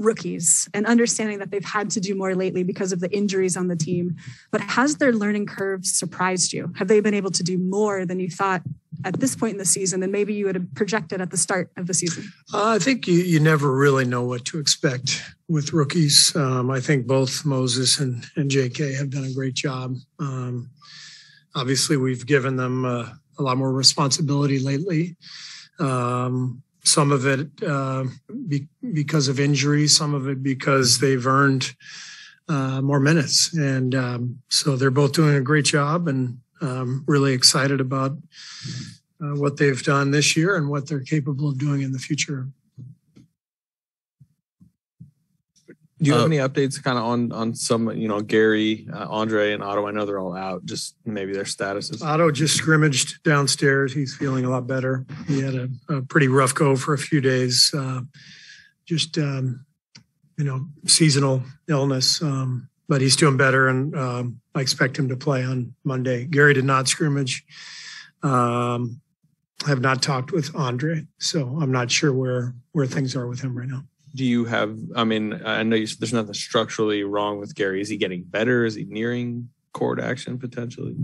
rookies and understanding that they've had to do more lately because of the injuries on the team. But has their learning curve surprised you? Have they been able to do more than you thought at this point in the season than maybe you would have projected at the start of the season? Uh, I think you, you never really know what to expect with rookies. Um, I think both Moses and, and JK have done a great job. Um, obviously, we've given them uh, a lot more responsibility lately. Um, some of it uh, be, because of injury, some of it because they've earned uh, more minutes. And um, so they're both doing a great job and um, really excited about uh, what they've done this year and what they're capable of doing in the future. Do you have uh, any updates kind of on on some, you know, Gary, uh, Andre, and Otto? I know they're all out. Just maybe their statuses. Otto just scrimmaged downstairs. He's feeling a lot better. He had a, a pretty rough go for a few days. Uh, just um, you know, seasonal illness, um, but he's doing better, and um, I expect him to play on Monday. Gary did not scrimmage. Um, I have not talked with Andre, so I'm not sure where where things are with him right now do you have? I mean, I know you, there's nothing structurally wrong with Gary. Is he getting better? Is he nearing court action potentially?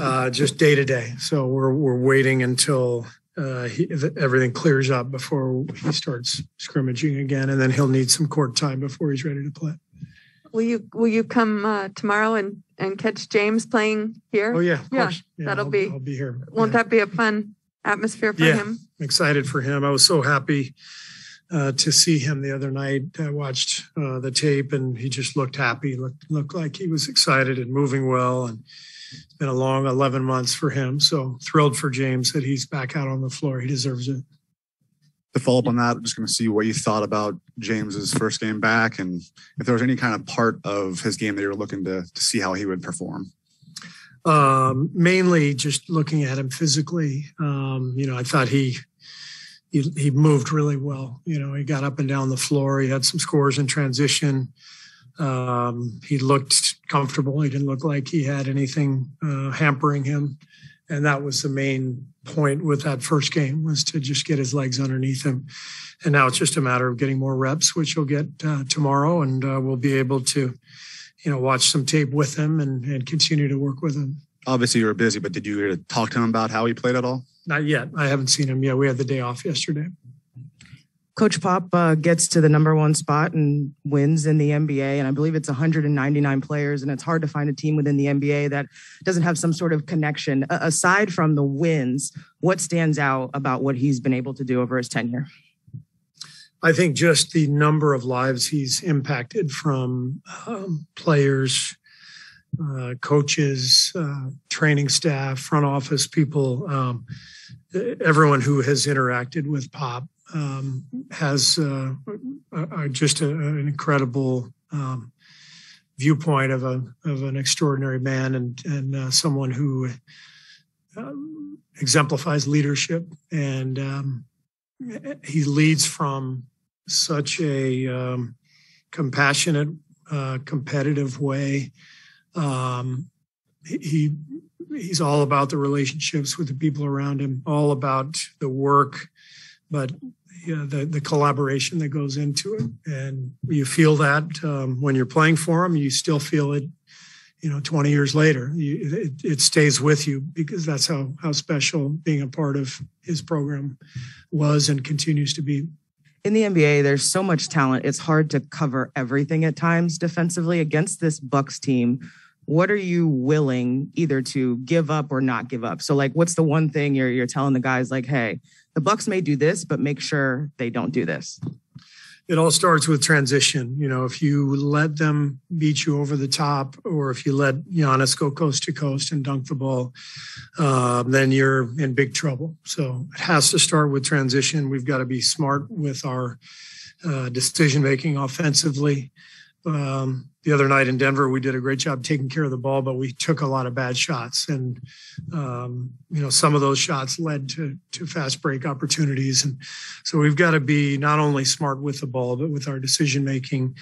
Uh, just day to day. So we're we're waiting until uh, he, everything clears up before he starts scrimmaging again, and then he'll need some court time before he's ready to play. Will you will you come uh, tomorrow and and catch James playing here? Oh yeah, yeah, yeah, that'll I'll, be. I'll be here. Won't yeah. that be a fun atmosphere for yeah, him? I'm excited for him. I was so happy uh, to see him the other night. I watched uh, the tape and he just looked happy, looked looked like he was excited and moving well. And it's been a long 11 months for him. So thrilled for James that he's back out on the floor. He deserves it. To follow up on that, I'm just going to see what you thought about James's first game back, and if there was any kind of part of his game that you were looking to to see how he would perform. Um, mainly just looking at him physically. Um, you know, I thought he he, he moved really well. You know, he got up and down the floor. He had some scores in transition. Um, he looked comfortable. He didn't look like he had anything uh, hampering him, and that was the main point with that first game was to just get his legs underneath him. And now it's just a matter of getting more reps, which he'll get uh, tomorrow, and uh, we'll be able to, you know, watch some tape with him and, and continue to work with him. Obviously, you were busy, but did you talk to him about how he played at all? Not yet. I haven't seen him yet. We had the day off yesterday. Coach Pop uh, gets to the number one spot and wins in the NBA. And I believe it's 199 players. And it's hard to find a team within the NBA that doesn't have some sort of connection. Uh, aside from the wins, what stands out about what he's been able to do over his tenure? I think just the number of lives he's impacted from um, players, uh, coaches, uh, training staff, front office people. Um, everyone who has interacted with Pop um, has uh, just a, an incredible um, viewpoint of a of an extraordinary man and and uh, someone who um, exemplifies leadership and um, he leads from such a um, compassionate, uh, competitive way. Um, he he's all about the relationships with the people around him, all about the work, but you know, the the collaboration that goes into it, and you feel that um, when you're playing for him, you still feel it. You know, 20 years later, you, it, it stays with you because that's how how special being a part of his program was and continues to be in the NBA, there's so much talent. It's hard to cover everything at times defensively against this Bucks team what are you willing either to give up or not give up? So like what's the one thing you're you're telling the guys like, hey, the Bucks may do this, but make sure they don't do this? It all starts with transition. You know, if you let them beat you over the top, or if you let Giannis go coast to coast and dunk the ball, uh, then you're in big trouble. So it has to start with transition. We've got to be smart with our uh, decision making offensively. Um, the other night in Denver, we did a great job taking care of the ball, but we took a lot of bad shots, and um, you know some of those shots led to to fast break opportunities, and so we've got to be not only smart with the ball, but with our decision making,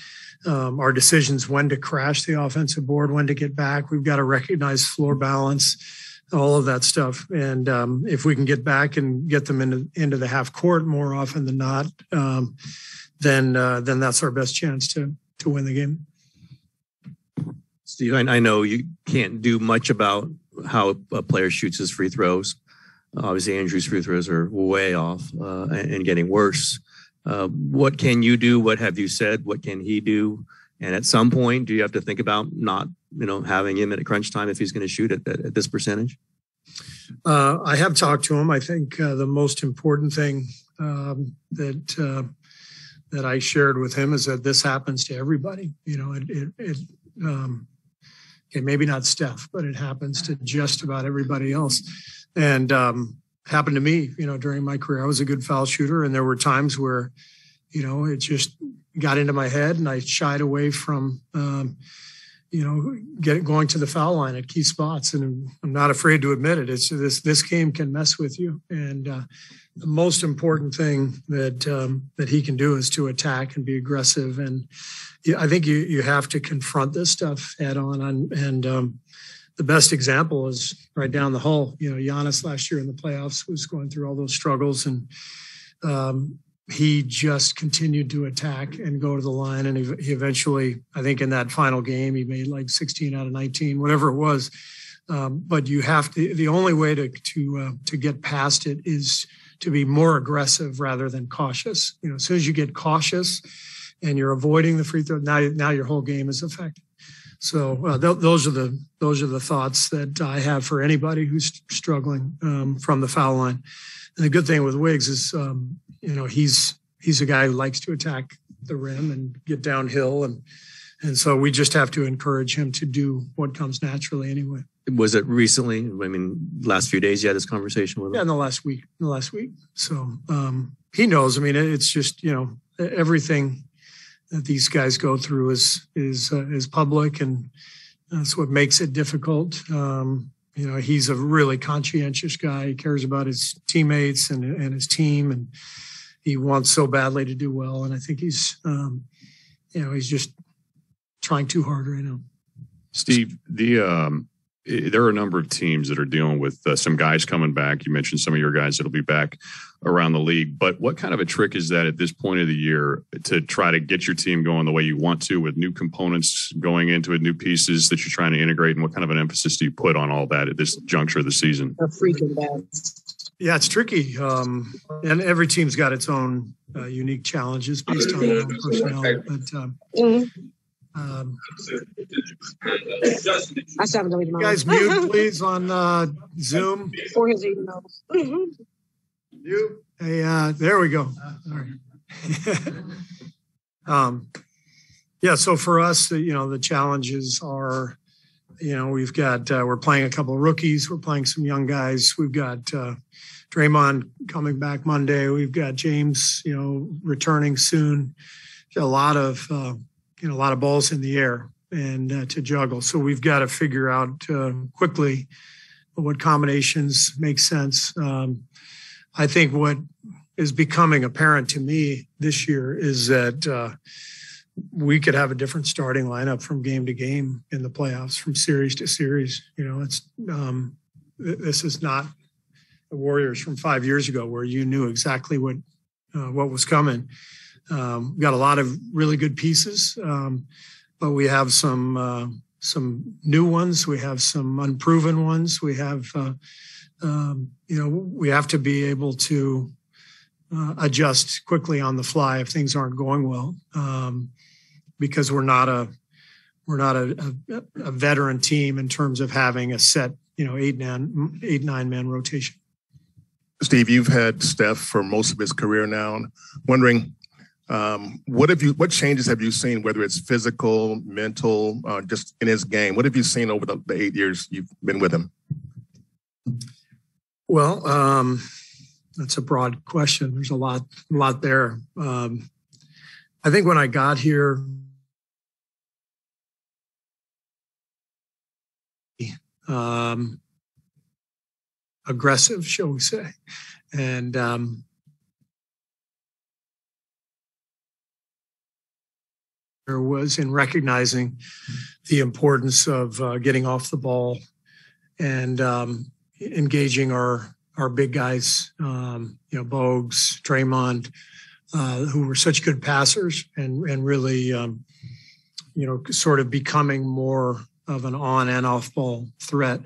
um, our decisions when to crash the offensive board, when to get back. We've got to recognize floor balance. all of that stuff. And um, if we can get back and get them into into the half court more often than not, um, then uh, then that's our best chance to to win the game. Steve, I, know you can't do much about how a player shoots his free throws. Obviously, Andrew's free throws are way off uh, and, getting worse. Uh, what can you do? What have you said? What can he do? And at some point, do you have to think about not, you know, having him at crunch time if he's going to shoot at, at, at this percentage? Uh, I have talked to him. I think uh, the most important thing um, that uh, that I shared with him is that this happens to everybody. You know, it it, it um, okay, maybe not Steph, but it happens to just about everybody else. And um, happened to me, you know, during my career. I was a good foul shooter, and there were times where, you know, it just got into my head, and I shied away from, um, you know, get going to the foul line at key spots. And I'm not afraid to admit it. It's this this game can mess with you, and uh, the most important thing that um, that he can do is to attack and be aggressive. And I think you you have to confront this stuff head on. And, and um, the best example is right down the hall. You know, Giannis last year in the playoffs was going through all those struggles, and um, he just continued to attack and go to the line. And he, eventually, I think, in that final game, he made like 16 out of 19, whatever it was. Um, but you have to. The only way to to uh, to get past it is to be more aggressive rather than cautious. You know, as soon as you get cautious and you're avoiding the free throw, now now your whole game is affected. So uh, th- those are the those are the thoughts that I have for anybody who's struggling um, from the foul line. And the good thing with Wiggs is, um, you know, he's he's a guy who likes to attack the rim and get downhill, and and so we just have to encourage him to do what comes naturally anyway. Was it recently? I mean, last few days you had this conversation with him. Yeah, in the last week. In the last week. So um, he knows. I mean, it's just you know everything that these guys go through is is uh, is public, and that's what makes it difficult. Um, you know, he's a really conscientious guy. He cares about his teammates and and his team, and he wants so badly to do well. And I think he's, um, you know, he's just trying too hard right now. Steve, the um, there are a number of teams that are dealing with uh, some guys coming back. You mentioned some of your guys that'll be back around the league, but what kind of a trick is that at this point of the year to try to get your team going the way you want to with new components going into it, new pieces that you're trying to integrate, and what kind of an emphasis do you put on all that at this juncture of the season? Yeah, it's tricky, um, and every team's got its own uh, unique challenges based on their own personnel. But um, mm-hmm. Um, I still haven't deleted mine. Guys, mute please on uh, Zoom. For his emails. You. Hey, uh, there we go. All right. um, yeah. So for us, you know, the challenges are, you know, we've got uh, we're playing a couple of rookies. We're playing some young guys. We've got uh, Draymond coming back Monday. We've got James, you know, returning soon. A lot of uh, you know a lot of balls in the air and uh, to juggle. So we've got to figure out uh, quickly what combinations make sense. Um, I think what is becoming apparent to me this year is that uh, we could have a different starting lineup from game to game in the playoffs, from series to series. You know, it's um, this is not the Warriors from five years ago where you knew exactly what uh, what was coming. Um, got a lot of really good pieces, um, but we have some uh, some new ones. We have some unproven ones. We have, uh, um, you know, we have to be able to uh, adjust quickly on the fly if things aren't going well, um, because we're not a we're not a, a, a, veteran team in terms of having a set, you know, eight man eight nine man rotation. Steve, you've had Steph for most of his career now. Wondering um, what have you? What changes have you seen? Whether it's physical, mental, uh, just in his game. What have you seen over the, the eight years you've been with him? Well, um, that's a broad question. There's a lot, a lot there. Um, I think when I got here, um, aggressive, shall we say, and um, there was in recognizing the importance of uh, getting off the ball and um, engaging our our big guys, um, you know, Bogues, Draymond, uh, who were such good passers and and really, um, you know, sort of becoming more of an on and off ball threat.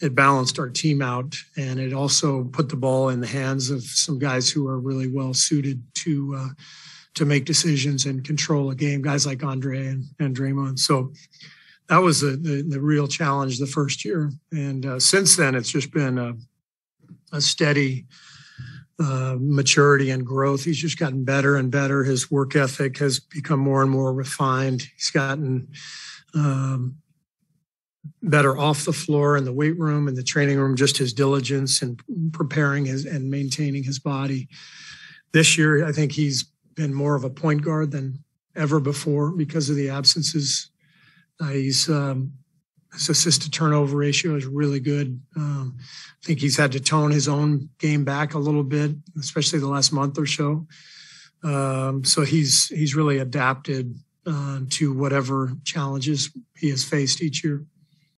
It balanced our team out, and it also put the ball in the hands of some guys who are really well suited to uh, to make decisions and control a game. Guys like Andre and, and Draymond. So that was the, the, the real challenge the first year, and uh, since then it's just been a, a steady uh, maturity and growth. He's just gotten better and better. His work ethic has become more and more refined. He's gotten um, better off the floor in the weight room and the training room. Just his diligence and preparing his and maintaining his body. This year, I think he's been more of a point guard than ever before because of the absences. Uh, he's um, his assist to turnover ratio is really good. Um, I think he's had to tone his own game back a little bit, especially the last month or so. Um, so he's he's really adapted uh, to whatever challenges he has faced each year.